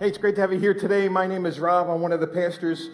Hey, it's great to have you here today. My name is Rob. I'm one of the pastors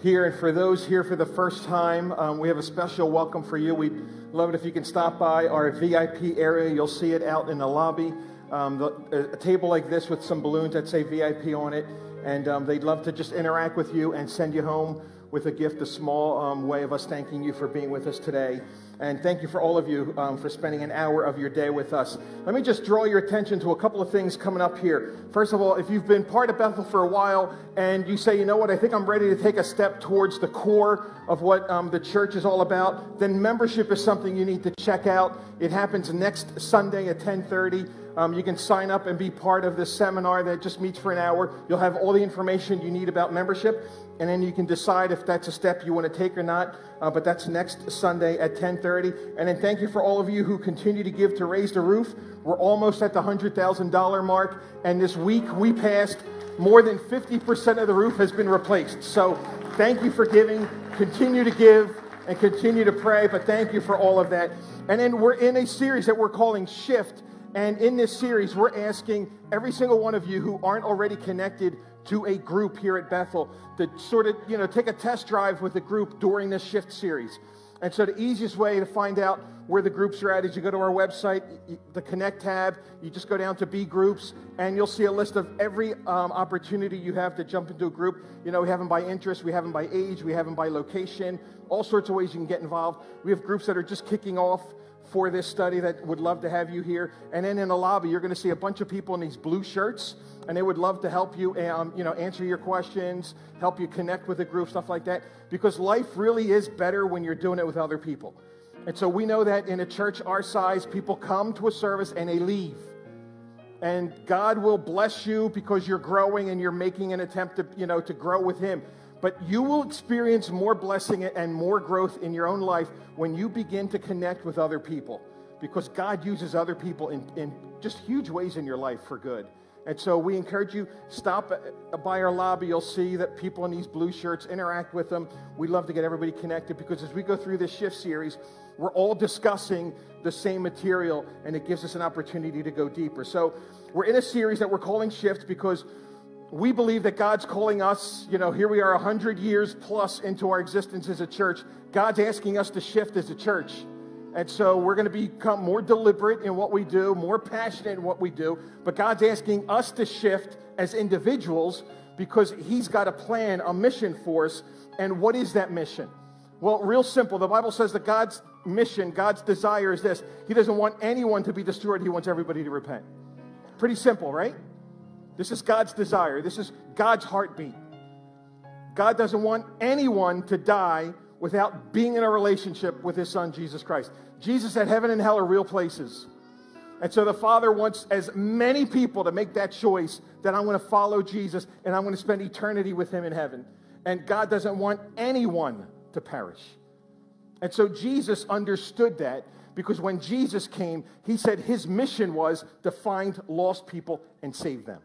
here. And for those here for the first time, um, we have a special welcome for you. We'd love it if you can stop by our VIP area. You'll see it out in the lobby. Um, the, a table like this with some balloons that say VIP on it. And um, they'd love to just interact with you and send you home with a gift, a small um, way of us thanking you for being with us today. And thank you for all of you um, for spending an hour of your day with us. Let me just draw your attention to a couple of things coming up here. First of all, if you've been part of Bethel for a while and you say, you know what, I think I'm ready to take a step towards the core of what um, the church is all about, then membership is something you need to check out. It happens next Sunday at 1030. Um, you can sign up and be part of this seminar that just meets for an hour. You'll have all the information you need about membership, and then you can decide if that's a step you want to take or not. Uh, but that's next Sunday at 10:30. And then thank you for all of you who continue to give to Raise the Roof. We're almost at the hundred thousand dollar mark, and this week we passed more than 50% of the roof has been replaced. So thank you for giving. Continue to give and continue to pray. But thank you for all of that. And then we're in a series that we're calling Shift. And in this series, we're asking every single one of you who aren't already connected to a group here at Bethel to sort of, you know, take a test drive with a group during this shift series. And so the easiest way to find out where the groups are at is you go to our website, the Connect tab, you just go down to B groups, and you'll see a list of every um, opportunity you have to jump into a group. You know, we have them by interest, we have them by age, we have them by location, all sorts of ways you can get involved. We have groups that are just kicking off for this study that would love to have you here. And then in the lobby, you're going to see a bunch of people in these blue shirts, and they would love to help you, um, you know, answer your questions, help you connect with the group, stuff like that. Because life really is better when you're doing it with other people. And so we know that in a church our size, people come to a service and they leave. And God will bless you because you're growing and you're making an attempt to, you know, to grow with Him. But you will experience more blessing and more growth in your own life when you begin to connect with other people because God uses other people in, in just huge ways in your life for good. And so we encourage you, stop by our lobby. You'll see that people in these blue shirts interact with them. We love to get everybody connected because as we go through this shift series, we're all discussing the same material and it gives us an opportunity to go deeper. So we're in a series that we're calling Shift because we believe that God's calling us, you know, here we are 100 years plus into our existence as a church. God's asking us to shift as a church. And so we're going to become more deliberate in what we do, more passionate in what we do. But God's asking us to shift as individuals because He's got a plan, a mission for us. And what is that mission? Well, real simple. The Bible says that God's mission, God's desire is this He doesn't want anyone to be destroyed, He wants everybody to repent. Pretty simple, right? This is God's desire. This is God's heartbeat. God doesn't want anyone to die without being in a relationship with his son, Jesus Christ. Jesus said heaven and hell are real places. And so the Father wants as many people to make that choice that I'm going to follow Jesus and I'm going to spend eternity with him in heaven. And God doesn't want anyone to perish. And so Jesus understood that because when Jesus came, he said his mission was to find lost people and save them.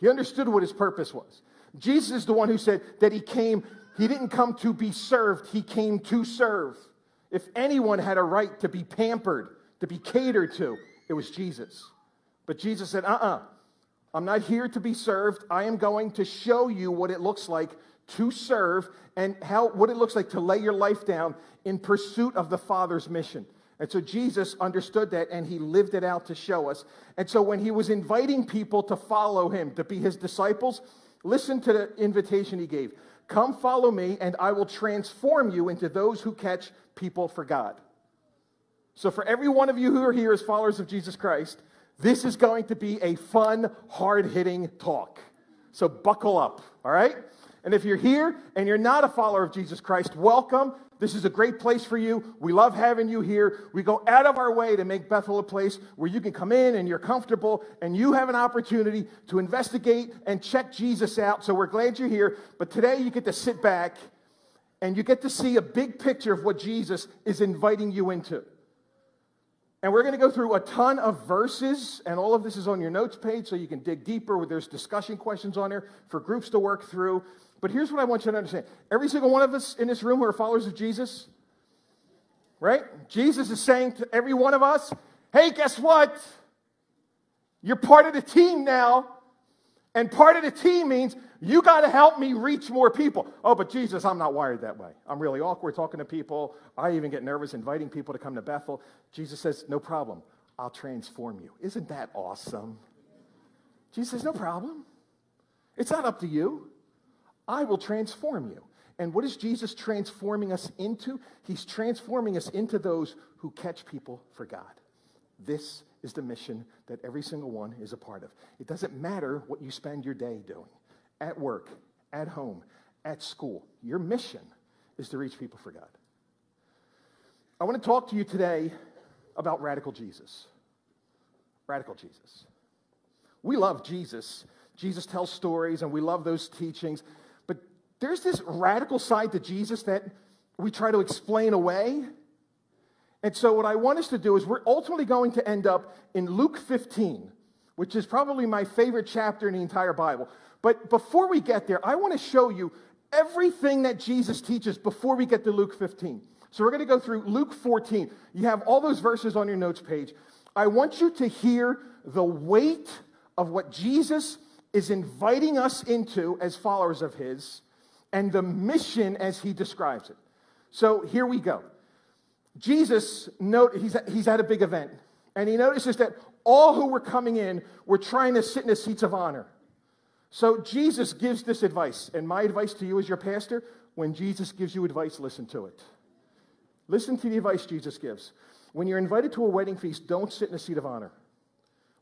He understood what his purpose was. Jesus is the one who said that he came, he didn't come to be served, he came to serve. If anyone had a right to be pampered, to be catered to, it was Jesus. But Jesus said, uh uh-uh, uh, i am not here to be served. I am going to show you what it looks like to serve and how, what it looks like to lay your life down in pursuit of the Father's mission. And so Jesus understood that and he lived it out to show us. And so when he was inviting people to follow him, to be his disciples, listen to the invitation he gave Come follow me, and I will transform you into those who catch people for God. So, for every one of you who are here as followers of Jesus Christ, this is going to be a fun, hard hitting talk. So, buckle up, all right? And if you're here and you're not a follower of Jesus Christ, welcome. This is a great place for you. We love having you here. We go out of our way to make Bethel a place where you can come in and you're comfortable and you have an opportunity to investigate and check Jesus out. So we're glad you're here. But today you get to sit back and you get to see a big picture of what Jesus is inviting you into. And we're going to go through a ton of verses, and all of this is on your notes page so you can dig deeper. There's discussion questions on there for groups to work through. But here's what I want you to understand every single one of us in this room who are followers of Jesus, right? Jesus is saying to every one of us, hey, guess what? You're part of the team now. And part of the team means you got to help me reach more people. Oh, but Jesus, I'm not wired that way. I'm really awkward talking to people. I even get nervous inviting people to come to Bethel. Jesus says, No problem. I'll transform you. Isn't that awesome? Jesus says, No problem. It's not up to you. I will transform you. And what is Jesus transforming us into? He's transforming us into those who catch people for God. This is the mission that every single one is a part of. It doesn't matter what you spend your day doing at work, at home, at school. Your mission is to reach people for God. I want to talk to you today about radical Jesus. Radical Jesus. We love Jesus. Jesus tells stories and we love those teachings. There's this radical side to Jesus that we try to explain away. And so, what I want us to do is we're ultimately going to end up in Luke 15, which is probably my favorite chapter in the entire Bible. But before we get there, I want to show you everything that Jesus teaches before we get to Luke 15. So, we're going to go through Luke 14. You have all those verses on your notes page. I want you to hear the weight of what Jesus is inviting us into as followers of His and the mission as He describes it. So, here we go. Jesus, note, he's, he's at a big event, and he notices that all who were coming in were trying to sit in the seats of honor. So Jesus gives this advice, and my advice to you as your pastor when Jesus gives you advice, listen to it. Listen to the advice Jesus gives. When you're invited to a wedding feast, don't sit in a seat of honor.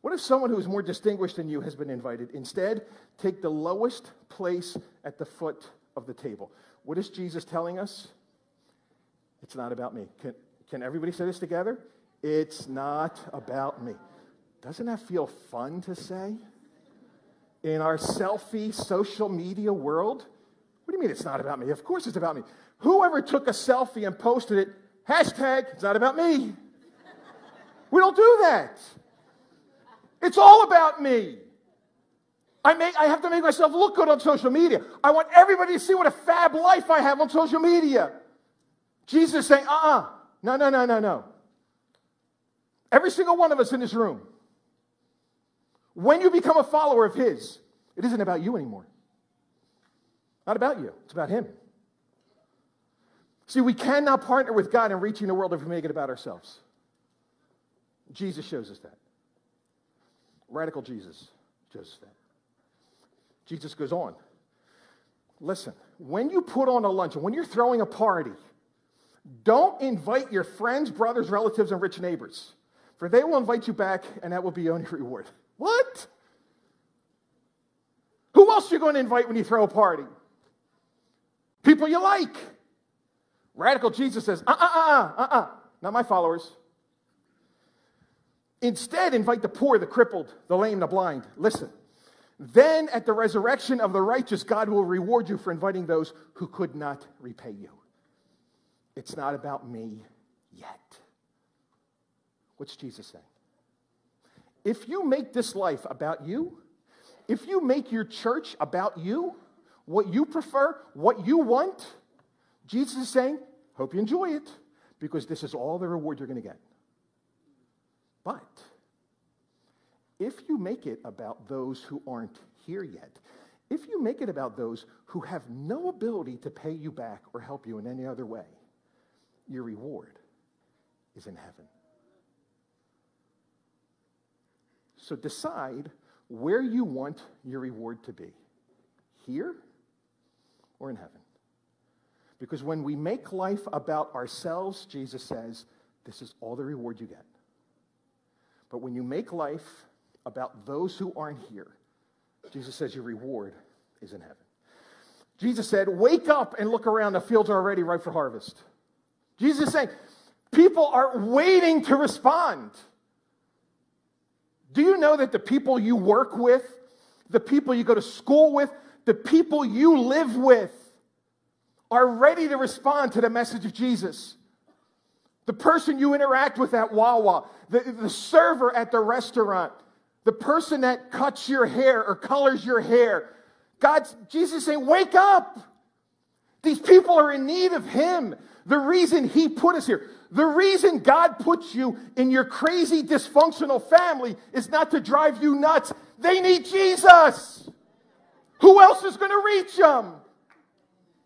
What if someone who is more distinguished than you has been invited? Instead, take the lowest place at the foot of the table. What is Jesus telling us? It's not about me. Can, can everybody say this together? It's not about me. Doesn't that feel fun to say? In our selfie social media world? What do you mean it's not about me? Of course it's about me. Whoever took a selfie and posted it, hashtag, it's not about me. We don't do that. It's all about me. I, make, I have to make myself look good on social media. I want everybody to see what a fab life I have on social media. Jesus saying, uh uh-uh. uh no, no, no, no, no. Every single one of us in this room, when you become a follower of His, it isn't about you anymore. Not about you, it's about Him. See, we cannot partner with God in reaching the world if we make it about ourselves. Jesus shows us that. Radical Jesus shows us that. Jesus goes on. Listen, when you put on a luncheon, when you're throwing a party, don't invite your friends, brothers, relatives, and rich neighbors, for they will invite you back, and that will be your only reward. What? Who else are you going to invite when you throw a party? People you like. Radical Jesus says, uh uh uh uh uh, not my followers. Instead, invite the poor, the crippled, the lame, the blind. Listen. Then at the resurrection of the righteous, God will reward you for inviting those who could not repay you. It's not about me yet. What's Jesus saying? If you make this life about you, if you make your church about you, what you prefer, what you want, Jesus is saying, hope you enjoy it because this is all the reward you're going to get. But if you make it about those who aren't here yet, if you make it about those who have no ability to pay you back or help you in any other way, your reward is in heaven. So decide where you want your reward to be here or in heaven. Because when we make life about ourselves, Jesus says, this is all the reward you get. But when you make life about those who aren't here, Jesus says your reward is in heaven. Jesus said, Wake up and look around. The fields are already ripe for harvest. Jesus is saying, people are waiting to respond. Do you know that the people you work with, the people you go to school with, the people you live with are ready to respond to the message of Jesus? The person you interact with at Wawa, the, the server at the restaurant, the person that cuts your hair or colors your hair. God, Jesus saying, wake up. These people are in need of Him. The reason He put us here, the reason God puts you in your crazy, dysfunctional family is not to drive you nuts. They need Jesus. Who else is going to reach them?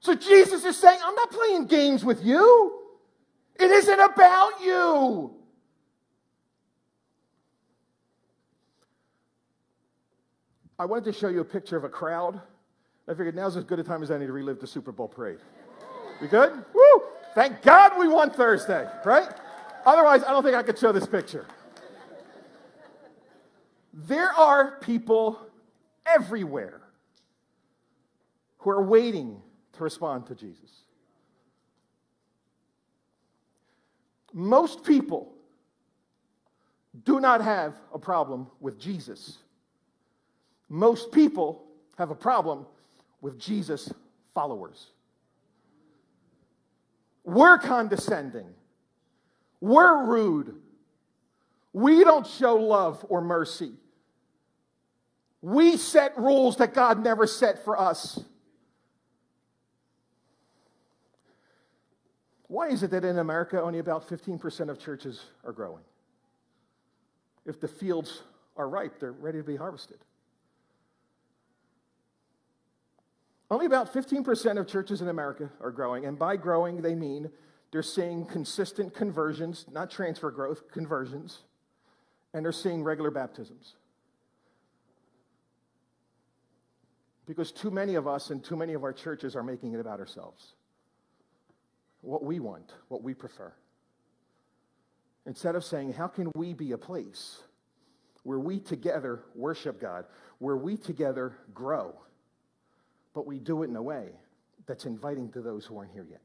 So Jesus is saying, I'm not playing games with you. It isn't about you. I wanted to show you a picture of a crowd. I figured now's as good a time as any to relive the Super Bowl parade. We good? Woo! Thank God we won Thursday, right? Otherwise, I don't think I could show this picture. There are people everywhere who are waiting to respond to Jesus. Most people do not have a problem with Jesus. Most people have a problem with Jesus' followers. We're condescending. We're rude. We don't show love or mercy. We set rules that God never set for us. Why is it that in America only about 15% of churches are growing? If the fields are ripe, they're ready to be harvested. Only about 15% of churches in America are growing, and by growing, they mean they're seeing consistent conversions, not transfer growth, conversions, and they're seeing regular baptisms. Because too many of us and too many of our churches are making it about ourselves. What we want, what we prefer. Instead of saying, how can we be a place where we together worship God, where we together grow? But we do it in a way that's inviting to those who aren't here yet.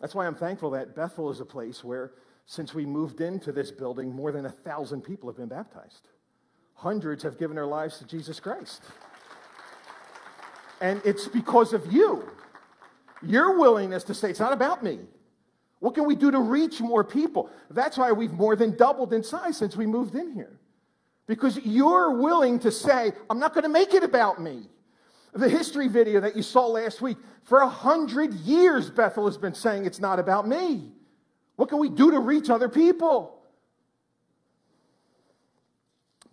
That's why I'm thankful that Bethel is a place where, since we moved into this building, more than a thousand people have been baptized. Hundreds have given their lives to Jesus Christ. And it's because of you. Your willingness to say, it's not about me. What can we do to reach more people? That's why we've more than doubled in size since we moved in here. Because you're willing to say, I'm not going to make it about me the history video that you saw last week, for a hundred years, Bethel has been saying it's not about me. What can we do to reach other people?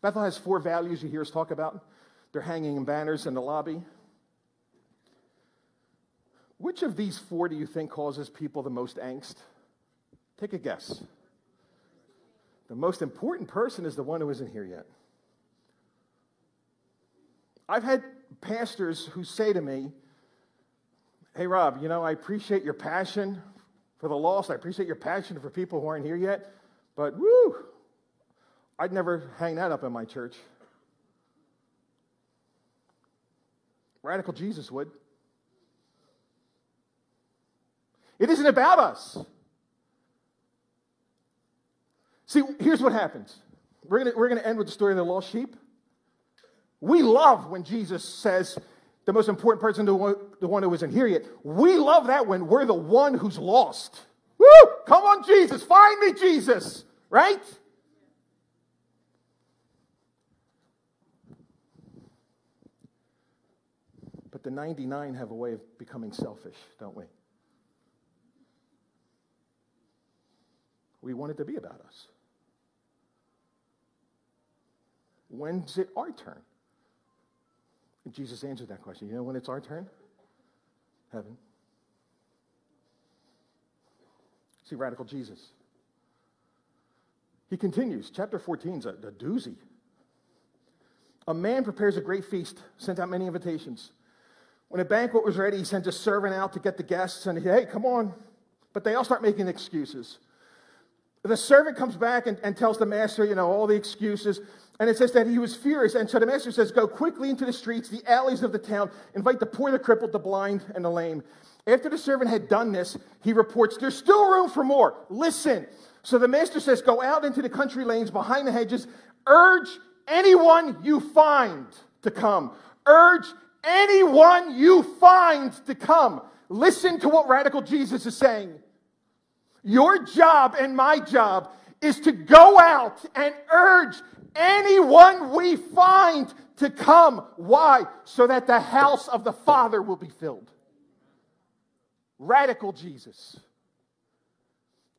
Bethel has four values you hear us talk about. They're hanging in banners in the lobby. Which of these four do you think causes people the most angst? Take a guess. The most important person is the one who isn't here yet. I've had pastors who say to me, Hey, Rob, you know, I appreciate your passion for the lost. I appreciate your passion for people who aren't here yet. But, woo, I'd never hang that up in my church. Radical Jesus would. It isn't about us. See, here's what happens. We're going we're to end with the story of the lost sheep. We love when Jesus says, the most important person, the one, the one who isn't here yet. We love that when we're the one who's lost. Woo! Come on, Jesus. Find me, Jesus. Right? But the 99 have a way of becoming selfish, don't we? We want it to be about us. When's it our turn? And Jesus answered that question. You know when it's our turn? Heaven. See, radical Jesus. He continues. Chapter 14 is a, a doozy. A man prepares a great feast, sent out many invitations. When a banquet was ready, he sent a servant out to get the guests and, he, hey, come on. But they all start making excuses. The servant comes back and, and tells the master, you know, all the excuses. And it says that he was furious. And so the master says, Go quickly into the streets, the alleys of the town, invite the poor, the crippled, the blind, and the lame. After the servant had done this, he reports, There's still room for more. Listen. So the master says, Go out into the country lanes behind the hedges, urge anyone you find to come. Urge anyone you find to come. Listen to what radical Jesus is saying. Your job and my job is to go out and urge anyone we find to come. Why? So that the house of the Father will be filled. Radical Jesus.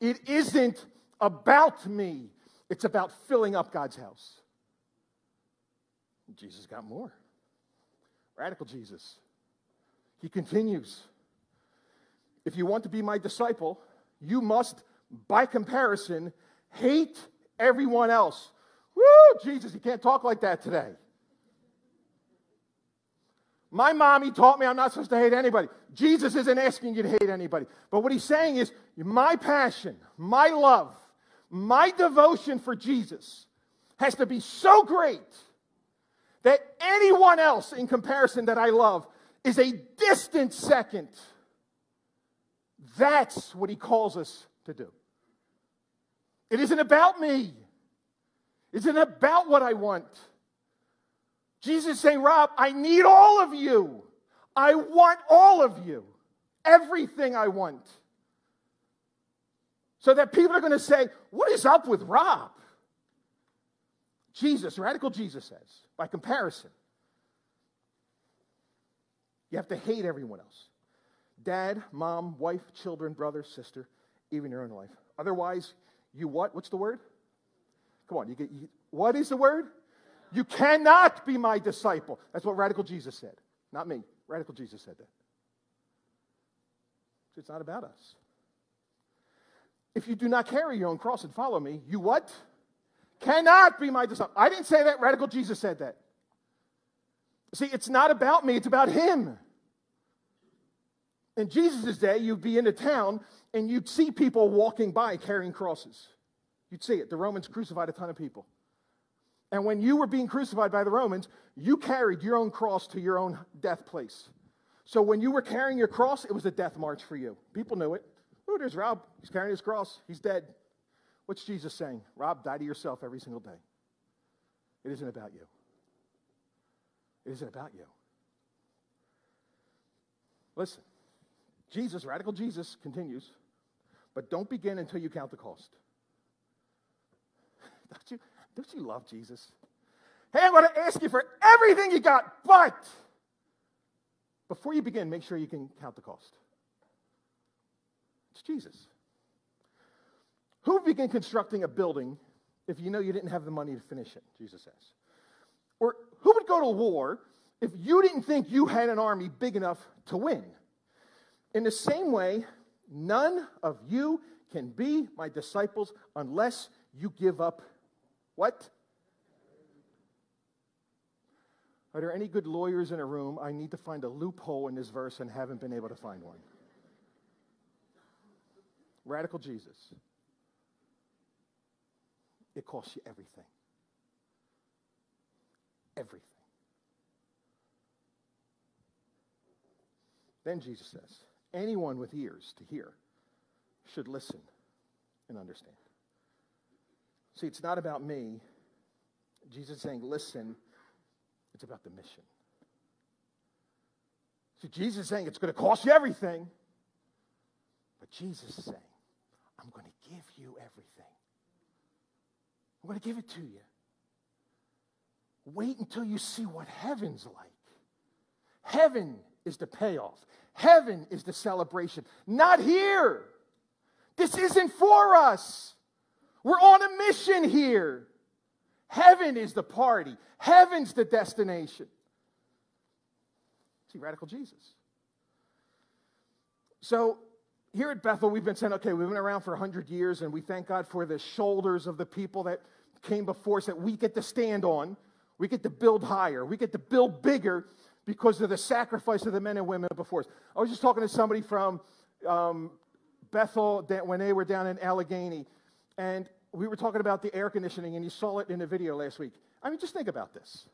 It isn't about me, it's about filling up God's house. Jesus got more. Radical Jesus. He continues If you want to be my disciple, you must, by comparison, hate everyone else. Woo, Jesus, you can't talk like that today. My mommy taught me I'm not supposed to hate anybody. Jesus isn't asking you to hate anybody. But what he's saying is my passion, my love, my devotion for Jesus has to be so great that anyone else in comparison that I love is a distant second. That's what he calls us to do. It isn't about me. It isn't about what I want. Jesus is saying, Rob, I need all of you. I want all of you. Everything I want. So that people are going to say, What is up with Rob? Jesus, radical Jesus says, by comparison, you have to hate everyone else dad, mom, wife, children, brother, sister, even your own life. Otherwise, you what? What's the word? Come on, you get you, what is the word? You cannot be my disciple. That's what radical Jesus said. Not me. Radical Jesus said that. It's not about us. If you do not carry your own cross and follow me, you what? Cannot be my disciple. I didn't say that. Radical Jesus said that. See, it's not about me, it's about him. In Jesus' day, you'd be in a town and you'd see people walking by carrying crosses. You'd see it. The Romans crucified a ton of people. And when you were being crucified by the Romans, you carried your own cross to your own death place. So when you were carrying your cross, it was a death march for you. People knew it. Oh, there's Rob. He's carrying his cross. He's dead. What's Jesus saying? Rob, die to yourself every single day. It isn't about you. It isn't about you. Listen, Jesus, radical Jesus, continues, but don't begin until you count the cost. don't, you, don't you love Jesus? Hey, I'm going to ask you for everything you got, but before you begin, make sure you can count the cost. It's Jesus. Who would begin constructing a building if you know you didn't have the money to finish it? Jesus says. Or who would go to war if you didn't think you had an army big enough to win? In the same way, none of you can be my disciples unless you give up what? Are there any good lawyers in a room? I need to find a loophole in this verse and haven't been able to find one. Radical Jesus. It costs you everything. Everything. Then Jesus says, anyone with ears to hear should listen and understand. See, it's not about me. Jesus is saying, listen, it's about the mission. See, Jesus is saying it's going to cost you everything. But Jesus is saying, I'm going to give you everything. I'm going to give it to you. Wait until you see what heaven's like. Heaven is the payoff, heaven is the celebration. Not here. This isn't for us. We're on a mission here. Heaven is the party, heaven's the destination. See, radical Jesus. So, here at Bethel, we've been saying, okay, we've been around for 100 years, and we thank God for the shoulders of the people that came before us that we get to stand on. We get to build higher. We get to build bigger because of the sacrifice of the men and women before us. I was just talking to somebody from um, Bethel when they were down in Allegheny, and we were talking about the air conditioning, and you saw it in the video last week. I mean, just think about this.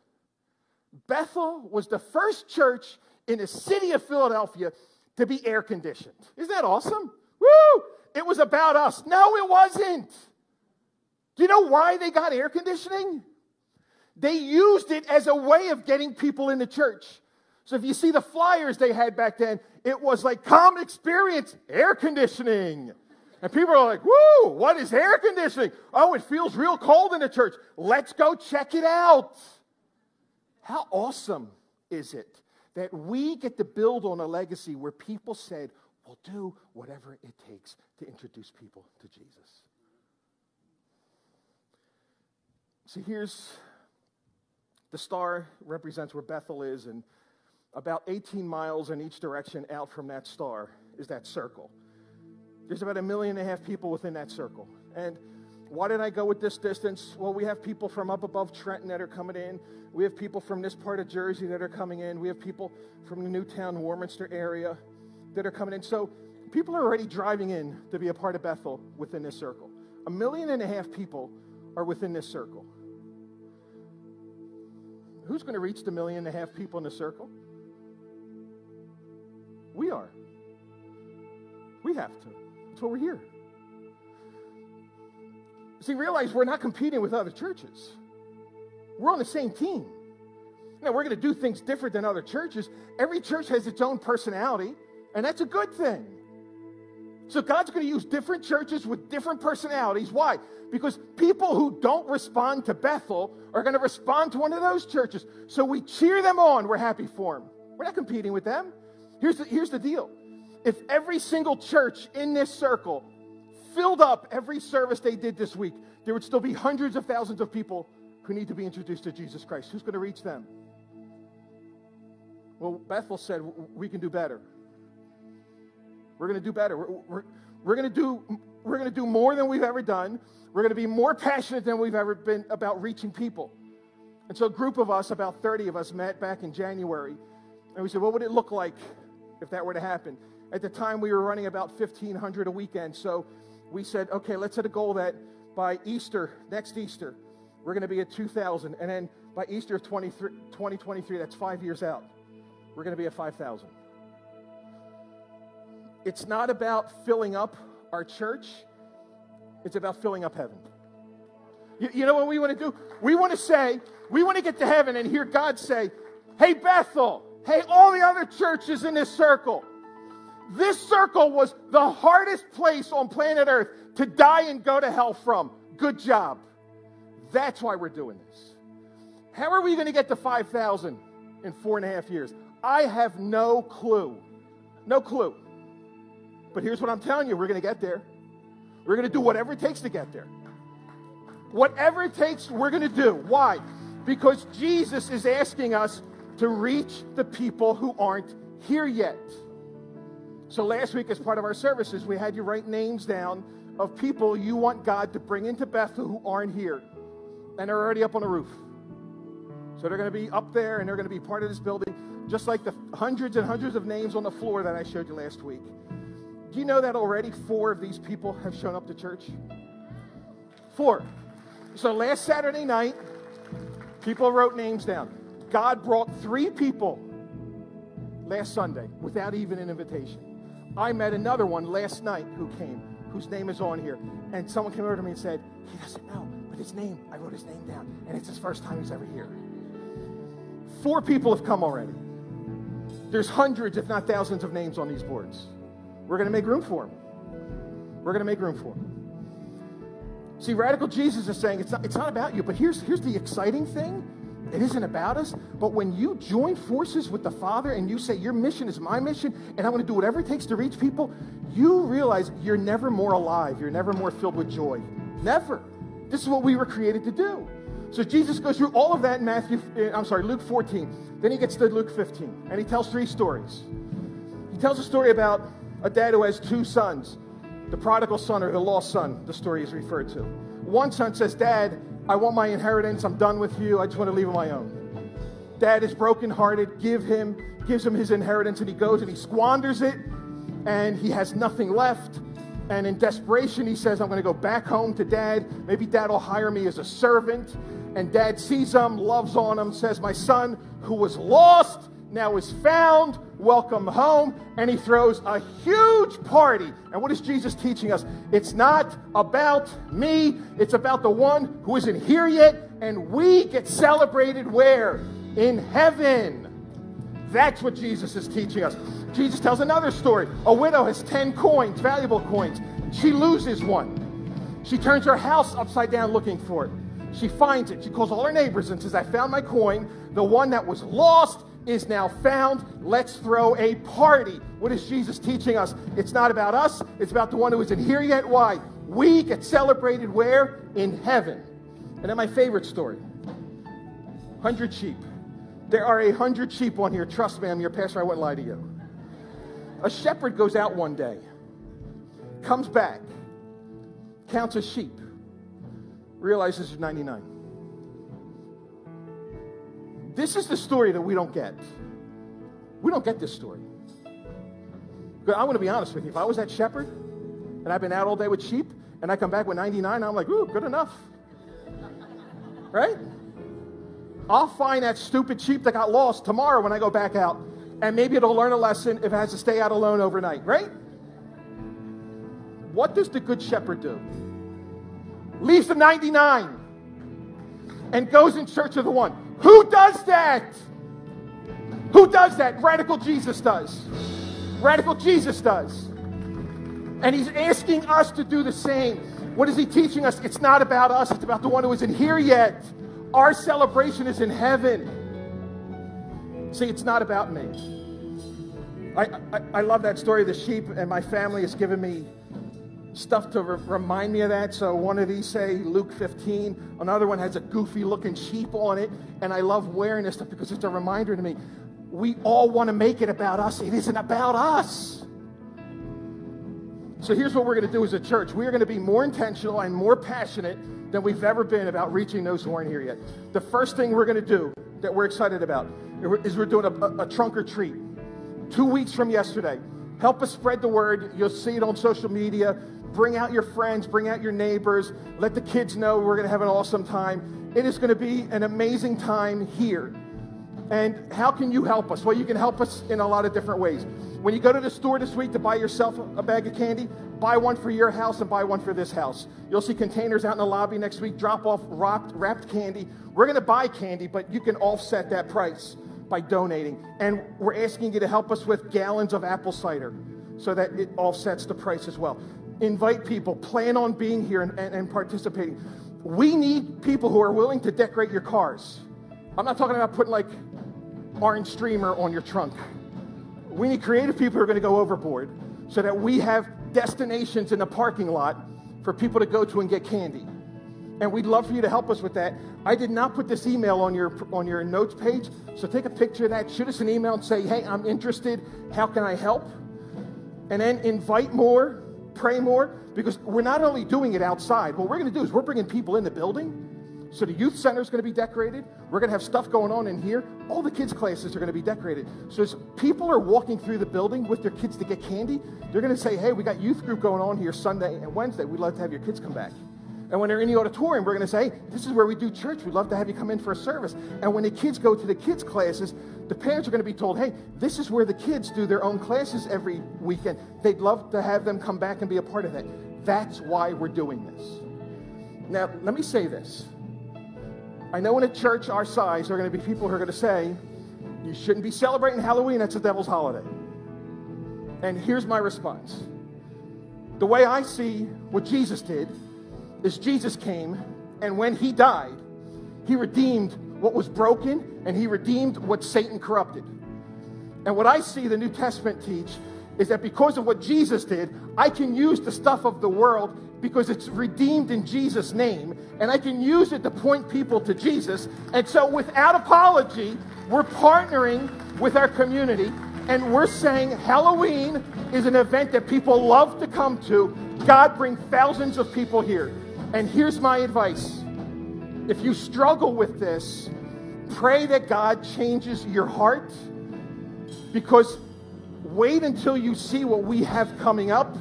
Bethel was the first church in the city of Philadelphia to be air conditioned. Isn't that awesome? Woo! It was about us. No, it wasn't. Do you know why they got air conditioning? They used it as a way of getting people into church. So if you see the flyers they had back then, it was like, come experience air conditioning. And people are like, woo, what is air conditioning? Oh, it feels real cold in the church. Let's go check it out. How awesome is it that we get to build on a legacy where people said, we'll do whatever it takes to introduce people to Jesus? See, here's the star represents where Bethel is, and about 18 miles in each direction out from that star is that circle. There's about a million and a half people within that circle. And why did I go with this distance? Well, we have people from up above Trenton that are coming in. We have people from this part of Jersey that are coming in. We have people from the Newtown, Warminster area that are coming in. So people are already driving in to be a part of Bethel within this circle. A million and a half people are within this circle. Who's going to reach the million and a half people in the circle? We are. We have to. That's why we're here. See, realize we're not competing with other churches. We're on the same team. Now, we're going to do things different than other churches. Every church has its own personality, and that's a good thing. So, God's going to use different churches with different personalities. Why? Because people who don't respond to Bethel are going to respond to one of those churches. So, we cheer them on. We're happy for them. We're not competing with them. Here's the, here's the deal if every single church in this circle filled up every service they did this week, there would still be hundreds of thousands of people who need to be introduced to Jesus Christ. Who's going to reach them? Well, Bethel said, we can do better. We're going to do better. We're, we're, we're going to do we're going to do more than we've ever done. We're going to be more passionate than we've ever been about reaching people. And so a group of us, about 30 of us, met back in January. And we said, what would it look like if that were to happen? At the time, we were running about 1,500 a weekend. So we said, okay, let's set a goal that by Easter, next Easter, we're going to be at 2,000. And then by Easter of 2023, that's five years out, we're going to be at 5,000. It's not about filling up our church, it's about filling up heaven. You, you know what we want to do? We want to say, we want to get to heaven and hear God say, hey, Bethel, hey, all the other churches in this circle, this circle was the hardest place on planet Earth to die and go to hell from. Good job. That's why we're doing this. How are we going to get to 5,000 in four and a half years? I have no clue. No clue. But here's what I'm telling you we're going to get there. We're going to do whatever it takes to get there. Whatever it takes, we're going to do. Why? Because Jesus is asking us to reach the people who aren't here yet. So last week, as part of our services, we had you write names down of people you want God to bring into Bethel who aren't here and are already up on the roof. So they're going to be up there and they're going to be part of this building, just like the hundreds and hundreds of names on the floor that I showed you last week. Do you know that already four of these people have shown up to church? Four. So last Saturday night, people wrote names down. God brought three people last Sunday without even an invitation. I met another one last night who came, whose name is on here. And someone came over to me and said, He doesn't know, but his name, I wrote his name down, and it's his first time he's ever here. Four people have come already. There's hundreds, if not thousands, of names on these boards. We're going to make room for them. We're going to make room for them. See, radical Jesus is saying it's not, it's not about you, but here's, here's the exciting thing it isn't about us. But when you join forces with the Father and you say, Your mission is my mission, and I'm going to do whatever it takes to reach people, you realize you're never more alive. You're never more filled with joy. Never. This is what we were created to do. So Jesus goes through all of that in Matthew, eh, I'm sorry, Luke 14. Then he gets to Luke 15, and he tells three stories. He tells a story about a dad who has two sons the prodigal son or the lost son, the story is referred to. One son says, Dad, I want my inheritance. I'm done with you. I just want to leave on my own. Dad is brokenhearted. Give him, gives him his inheritance, and he goes and he squanders it, and he has nothing left. And in desperation, he says, I'm going to go back home to dad. Maybe dad will hire me as a servant. And dad sees him, loves on him, says, My son who was lost now is found. Welcome home. And he throws a huge party. And what is Jesus teaching us? It's not about me, it's about the one who isn't here yet. And we get celebrated where? In heaven. That's what Jesus is teaching us. Jesus tells another story. A widow has 10 coins, valuable coins. She loses one. She turns her house upside down looking for it. She finds it. She calls all her neighbors and says, I found my coin. The one that was lost is now found. Let's throw a party. What is Jesus teaching us? It's not about us, it's about the one who isn't here yet. Why? We get celebrated where? In heaven. And then my favorite story 100 sheep. There are a hundred sheep on here. Trust me, I'm your pastor. I wouldn't lie to you. A shepherd goes out one day, comes back, counts a sheep, realizes there's 99. This is the story that we don't get. We don't get this story. But I want to be honest with you. If I was that shepherd and I've been out all day with sheep and I come back with 99, I'm like, ooh, good enough. Right? I'll find that stupid sheep that got lost tomorrow when I go back out. And maybe it'll learn a lesson if it has to stay out alone overnight, right? What does the good shepherd do? Leaves the 99 and goes in search of the one. Who does that? Who does that? Radical Jesus does. Radical Jesus does. And he's asking us to do the same. What is he teaching us? It's not about us, it's about the one who isn't here yet. Our celebration is in heaven. See, it's not about me. I, I, I love that story of the sheep, and my family has given me stuff to re- remind me of that. So one of these say Luke 15, another one has a goofy looking sheep on it, and I love wearing this stuff because it's a reminder to me. We all want to make it about us. It isn't about us. So here's what we're going to do as a church. We are going to be more intentional and more passionate than we've ever been about reaching those who aren't here yet. The first thing we're going to do that we're excited about is we're doing a, a, a trunk or treat. Two weeks from yesterday. Help us spread the word. You'll see it on social media. Bring out your friends, bring out your neighbors. Let the kids know we're going to have an awesome time. It is going to be an amazing time here. And how can you help us? Well, you can help us in a lot of different ways. When you go to the store this week to buy yourself a bag of candy, buy one for your house and buy one for this house. You'll see containers out in the lobby next week, drop off wrapped, wrapped candy. We're going to buy candy, but you can offset that price by donating. And we're asking you to help us with gallons of apple cider so that it offsets the price as well. Invite people, plan on being here and, and, and participating. We need people who are willing to decorate your cars. I'm not talking about putting like orange streamer on your trunk. We need creative people who are going to go overboard so that we have destinations in the parking lot for people to go to and get candy. And we'd love for you to help us with that. I did not put this email on your on your notes page, so take a picture of that, shoot us an email and say, "Hey, I'm interested. How can I help?" And then invite more, pray more, because we're not only doing it outside. What we're going to do is we're bringing people in the building so the youth center is going to be decorated. We're going to have stuff going on in here. All the kids' classes are going to be decorated. So as people are walking through the building with their kids to get candy, they're going to say, hey, we got youth group going on here Sunday and Wednesday. We'd love to have your kids come back. And when they're in the auditorium, we're going to say, this is where we do church. We'd love to have you come in for a service. And when the kids go to the kids' classes, the parents are going to be told, hey, this is where the kids do their own classes every weekend. They'd love to have them come back and be a part of that. That's why we're doing this. Now, let me say this. I know in a church our size, there are going to be people who are going to say, you shouldn't be celebrating Halloween, that's a devil's holiday. And here's my response the way I see what Jesus did is Jesus came, and when he died, he redeemed what was broken and he redeemed what Satan corrupted. And what I see the New Testament teach is that because of what Jesus did, I can use the stuff of the world because it's redeemed in Jesus' name, and I can use it to point people to Jesus. And so, without apology, we're partnering with our community, and we're saying Halloween is an event that people love to come to. God, bring thousands of people here. And here's my advice if you struggle with this, pray that God changes your heart because wait until you see what we have coming up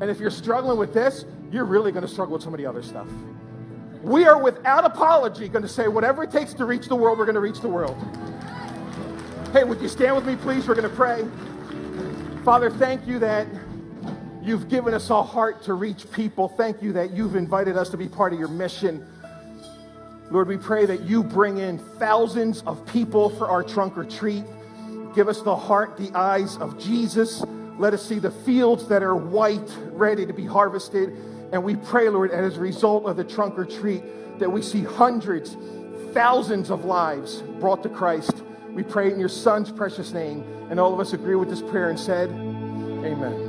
and if you're struggling with this, you're really going to struggle with some of the other stuff. We are without apology going to say whatever it takes to reach the world, we're going to reach the world. Hey, would you stand with me, please? We're going to pray. Father, thank you that you've given us a heart to reach people. Thank you that you've invited us to be part of your mission. Lord, we pray that you bring in thousands of people for our trunk or treat. Give us the heart, the eyes of Jesus. Let us see the fields that are white, ready to be harvested. And we pray, Lord, as a result of the trunk or treat, that we see hundreds, thousands of lives brought to Christ. We pray in your Son's precious name. And all of us agree with this prayer and said, Amen.